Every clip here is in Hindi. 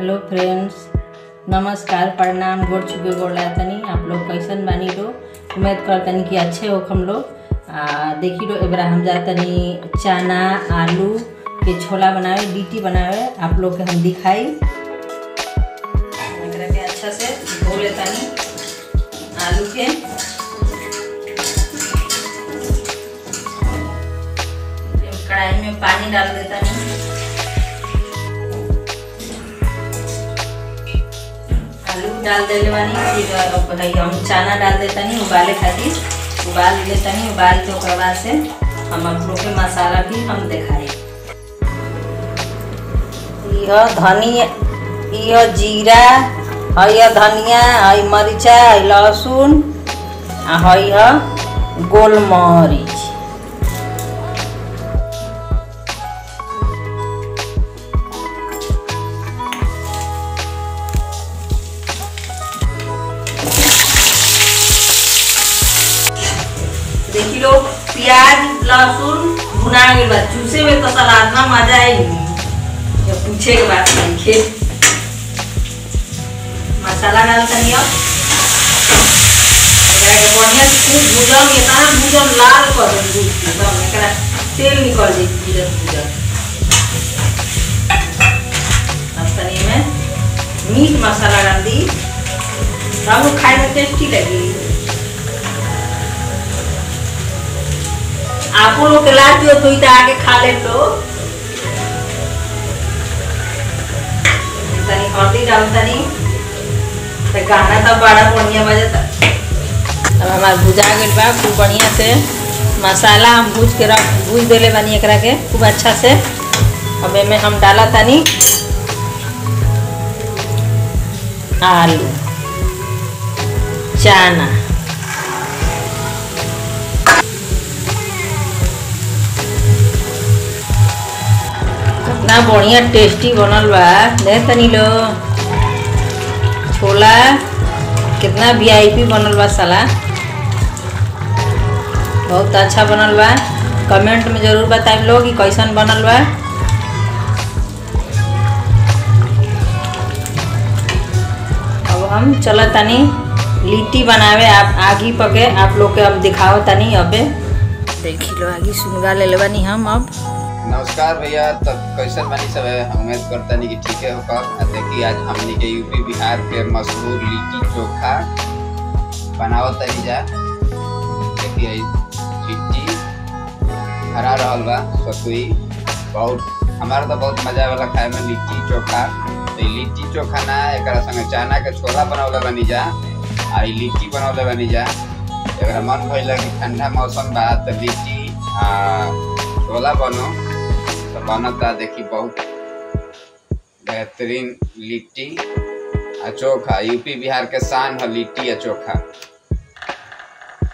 हेलो फ्रेंड्स, नमस्कार, प्रणाम, गोड़ छुके गोड़ तनी आप लोग कैसन बानी लो उम्मीद करतनी कि अच्छे हो हम लोग। देखी लो एबरा हम जातनी चना, आलू के छोला बनावे लिट्टी बनावे, आप लोग के हम दिखाई। अच्छा से धो लेतनी आलू के। कढ़ाई में पानी डाल देतनी। आलू डाल देले बानी फिर है हम चना डाल देतनी उबाले खातिर उबाल लेतनी उबाल के ओकर बाद से हम लोग के मसाला भी हम यह धनिया यह जीरा है धनिया है मरीचा है लहसुन है गोलमरीच। लहसुन भुना के बाद चूसे में तो सलाद में मज़ा आई जब पूछे के बाद नहीं मसाला नहीं अब बढ़िया से खूब लाल कर तेल निकल तनी में मीट मसाला डाल दी। तब खाए में टेस्टी लगी तो तो गाना तो बड़ा बढ़िया बजता। अब हमार भुजा खूब बढ़िया से। मसाला हम भूज के रख, भूज बानी के, खूब अच्छा से। अब एमे हम डाला तनी आलू, चना। कितना बढ़िया टेस्टी बनल बा। देख तनी लो। छोला, कितना वीआईपी बनल बा साला। बहुत अच्छा बनल बा। कमेंट में ज़रूर बताइब लो कि कैसन बनल बा। अब हम चल तनी लिट्टी बनावे। आप आगी पके, आप लोग के हम दिखाओ तनी अबे। देखी लो, आगी सुनगा ले बानी हम अब। नमस्कार भैया, तब कैसन बनी सब है? उम्मीद करता नहीं कि ठीक है होकर देखिए आज हमने के यूपी बिहार के मशहूर लिट्टी चोखा बनावत तनी जा। देखिए लिट्टी हरा रहल बा सतुई बहुत, हमारा तो बहुत मज़ा वाला खाए में लिट्टी चोखा। तो लिट्टी चोखा ना एक संगे चना के छोला बनौले बनी जा, आ लिट्टी बनौले बनी जा। एकरा मन भइल कि ठंडा मौसम बा तो लिट्टी आ छोला बनो। बनता देखी बहुत बेहतरीन लिट्टी आ चोखा यूपी बिहार के शान है लिट्टी आ चोखा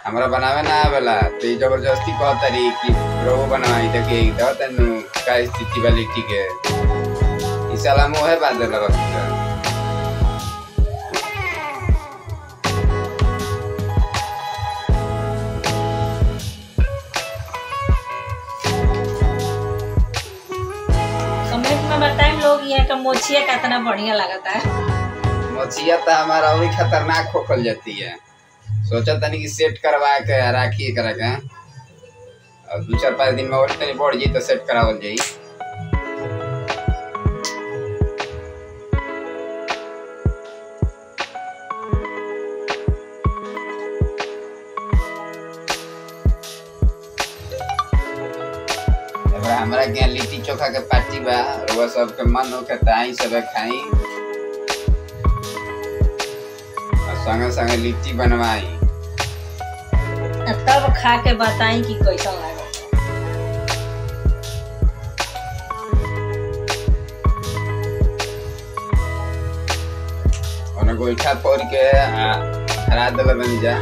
हमारा बनावे ना आवेला तो ज़बरदस्ती ज़बरदस्ती रही कि रोहू बनाई देखिए इधर तनु का स्थिति बा लिट्टी के। इस साला मुँह है बाँध देला यहाँ का मोचिया का इतना बढ़िया लगता है। मोचिया तो हमारा अभी खतरनाक खोखल जाती है। सोचा तनी कि सेट करवा के राखी करा के और दो चार पाँच दिन में और तनी बढ़ जाई तो सेट करावल जाई। एबार हमरा के यहाँ लिट्टी चोखा के पार्टी बा रउआ सबके मन हो के ताई सबे खाई और संगे संगे लिट्टी बनवाई। तब खा के बताएँ कि कैसा लगा गोईठा फोड़ के हरा देवे बनी जा।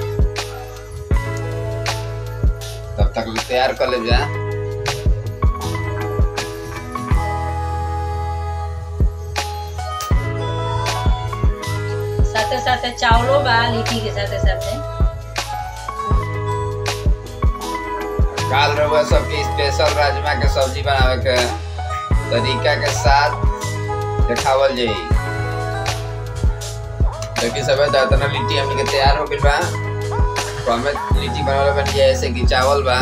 तब तक तैयार कर ले जा। साथे साथे चावलो बा लिट्टी के साथे साथे काल रउआ सबके स्पेशल राजमा के सब्ज़ी बनावे के तरीका के साथ देखावल जाई। देखिए सब तो लिट्टी हमनी के तैयार हो गइल बा। तो हमें लिट्टी बनावे बन ऐसे कि चावल बा।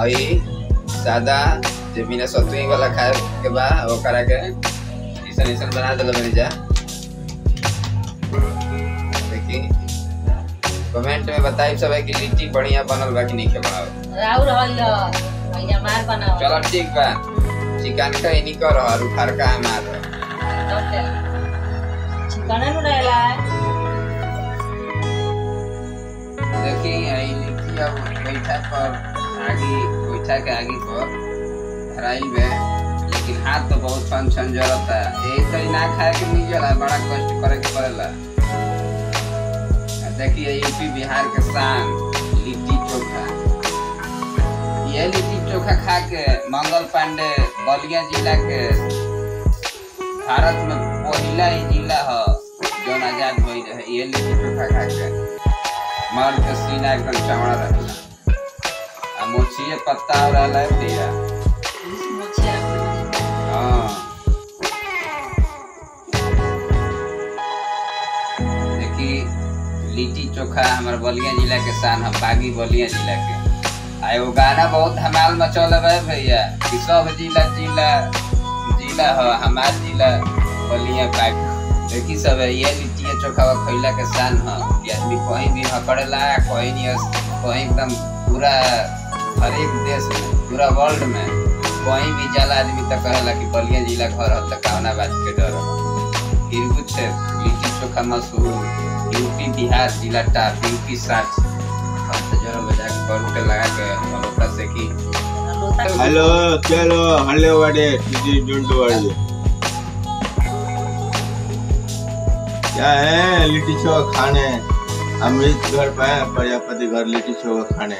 हई सादा जे बिना सतुई वाला खाए के बा, ओकरा के ऐसा ऐसा बना देले बनी जा। देखी कमेंट में बताइब सब है कि लिट्टी बढ़िया बनल बा कि नहीं के बनावे राउर हइया हइया मार बनाओ। चलो ठीक बा। चिकन का इनी कर और उखार का हमार चिकन नु रहेला देखी आई लिट्टी अब बैठा पर आगे बैठा के आगे पर धराइल में लेकिन हाथ तो बहुत छन छन जरता यही तो ना खाए के नहीं जला बड़ा कष्ट करे के पड़ेला देखिए यूपी बिहार के शान, लिट्टी चोखा। ये लिट्टी चोखा खा के मंगल पांडे बलिया जिला के भारत में पहला ही जिला है जो आज़ाद भई रहे, ये लिट्टी चोखा खा के। मर्द के सीना एकदम चमड़ा रहेला। आ मोछिए पत्ता हो रहला है तेरा हाँ चोखा हमारे बलिया जिला के शान है बागी बलिया जिला के आ, एगो गाना बहुत धमाल मचौल है भैया। कि सब जिला जिला जिला है, हमार जिला, बलिया बागी देखी सब है ये लिट्टी चोखा खैला के शान है। कि आदमी कहीं भी हकड़ेला कहीं नहीं कहीं एकदम पूरा हर एक देश में पूरा वर्ल्ड में कहीं भी जाला आदमी तो कहेला कि बलिया जिला घर है तो बात के डर। है फिर कुछ लिट्टी चोखा मशहूर। यूपी बिहार जिला टाप यूपी साठ हम तो जरा बजा के करू के लगा के मलोका से की। हेलो चलो हल्ले वाडे तुझे जुंटू वाडे क्या है? लिट्टी चोखा खाने। अमृत घर पे है प्रजापति घर लिट्टी चोखा खाने।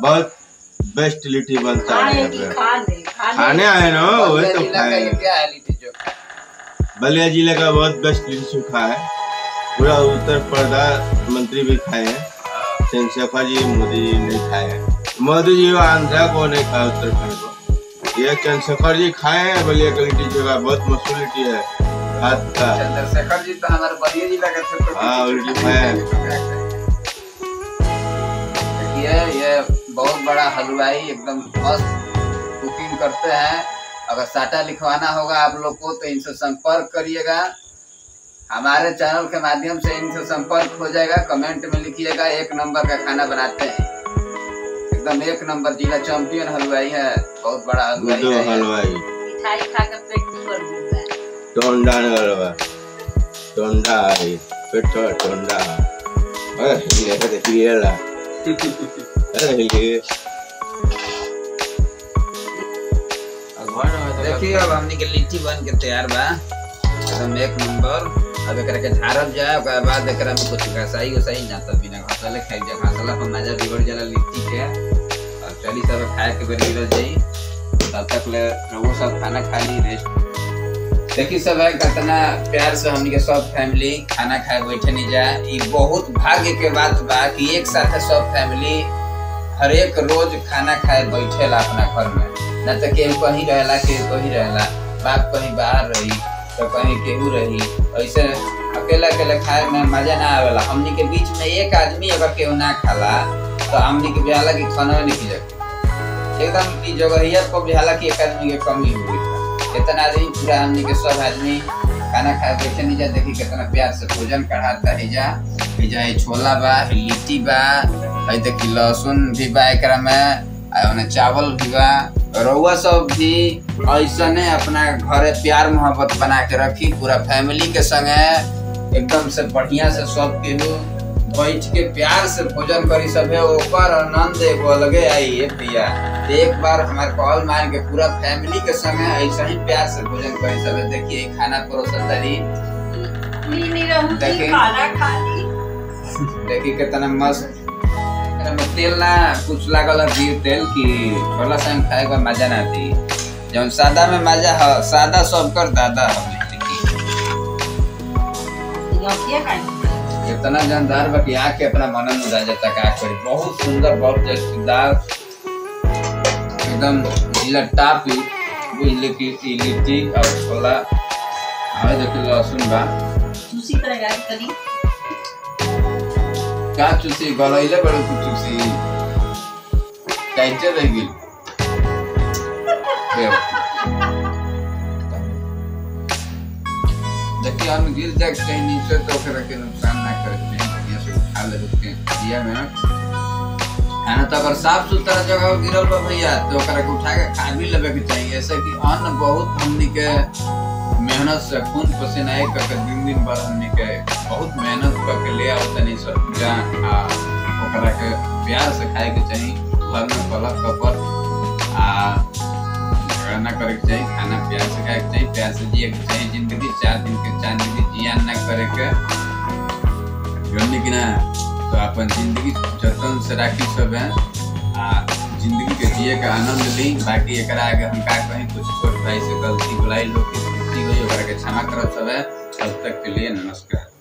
बहुत बेस्ट लिट्टी बनता है यहाँ पे। खाने आए ना? वही तो खाए। क्या है लिट्टी चोखा? बलिया ज़िले का बहुत बेस्ट लिट्टी चोखा है। पूरा उत्तर प्रदेश मंत्री भी खाए हैं। चंद्रशेखर जी मोदी जी नहीं खाए हैं। मोदी जी आंध्रा को नहीं खाया उत्तराखंड को ये चंद्रशेखर जी खाए हैं बलिया का लिट्टी चोखा बहुत मशहूर लिट्टी है। हाथ का। चंद्रशेखर जी तो हमारे बलिया जिला के तो हाँ, उल्टी ये बहुत बड़ा हलवाई एकदम मस्त कुकिंग करते हैं। अगर साटा लिखवाना होगा आप लोग को तो इनसे संपर्क करिएगा। हमारे चैनल के माध्यम से इनसे संपर्क हो जाएगा कमेंट में लिखिएगा एक नंबर का खाना बनाते हैं। एकदम एक नंबर जिला चैंपियन हलवाई है बहुत बड़ा हलवाई है। हलवाई। मिठाई खा के पेट भर गया टोंडा नगरवा टोंडा है पेट्रोल टोंडा। अरे ये का देखिए ला। देखिए। अब हमनी के लिट्टी बन के तैयार बा। एकदम एक नंबर। अब एक झारल जाए बाद एकरा में कुछ घसाई उसाई, ना तब बिना घसले खाई जा, घसला पर मज़ा बिगड़ जाला लिट्टी के। और चली सब खाए के बेर गिरल जाई। तब तक ले रहो सब खाना खा ली रेस्ट देखी सब है, कितना प्यार से हमनी के सब फैमिली खाना खाए बैठे नहीं जाए ई बहुत भाग्य के बात बा कि एक साथ सब फैमिली हर एक रोज खाना खाए बैठेला अपना घर में। न तो कहीं रहेला, केहू कहीं रहेला। बाप कहीं बाहर रही। तो कहीं केहू रही। ऐसे अकेला अकेला खाए में मज़ा ना आवेला। हमनी के बीच में एक आदमी अगर केहू ना खाला तो हमनी के बिहाला की खाना नहीं खिला एकदम की जगहिया पर बिहाला की एक आदमी के कमी हो गई इतना आदमी पूरा हमनी के सब आदमी खाना खाए बैठे नहीं जा, देखी कितना प्यार से भोजन कढ़ाता है जा। है छोला बा लिट्टी बा है देखी लहसुन भी बा एकरा में चावल भी बा, रउआ सब भी। ऐसने अपना घर प्यार मोहब्बत बना के रखी पूरा फैमिली के संगे एकदम से बढ़िया से सब केहू बैठ के प्यार से भोजन करी सभे ओकर आनंद एगो अलगे आई है तो एक बार हमारे कॉल मान के पूरा फैमिली के संगे ऐसा ही प्यार से भोजन करी सभे देखिए ई खाना परोसल तरी। देखिए। देखिए कितना मस्त तेल ना कुछ लागल है तेल की। छोला संग खाए का मज़ा ना आती। जौन सादा में मज़ा है सादा सब कर दादा है। इतना जानदार बा कि आके अपना मन में उदा जाता का करी बहुत सुंदर बहुत टेस्टीदार एकदम जिला टाप बुझले कि लिट्टी और छोला। हमें देखिए लहसुन बा। चूसी तरह गाड़ी करी। का चूसी? गलैले बड़े चूसी। टाइटे रह गेल देखिए हम गिर जाए कहीं नीचे तो ओकरा के नुकसान ना करे चाहिए बढ़िया से उठा ले के दिया में है ना तो अगर साफ़ सुथरा जगह गिरल बा भैया तो ओकरा के उठा के खा भी लेवे के चाहिए ऐसे कि अन्न बहुत हमनी के मेहनत से, खून पसीना एक करके दिन दिन बाद हमनी के बहुत मेहनत करके ले आओ तनी सब जान आ ओकरा के प्यार से खाए के चाहिए घर में पलक कपर आ झगड़ा ना करे के चाहिए खाना प्यार से खाए के चाहिए प्यार से जिए के चाहिए ज़िंदगी चार दिन के चार दिन जियान ना करे के। जानली कि ना तो अपन ज़िंदगी जतन से राखी सब है। आ, ज़िंदगी के जिए का आनंद ली, बाकी एकरा आगे हम का कहीं, कुछ छोट भाई से गलती बुलाई, लोग की त्रुटि हुई क्षमा करब सब है। तब तक के लिए नमस्कार।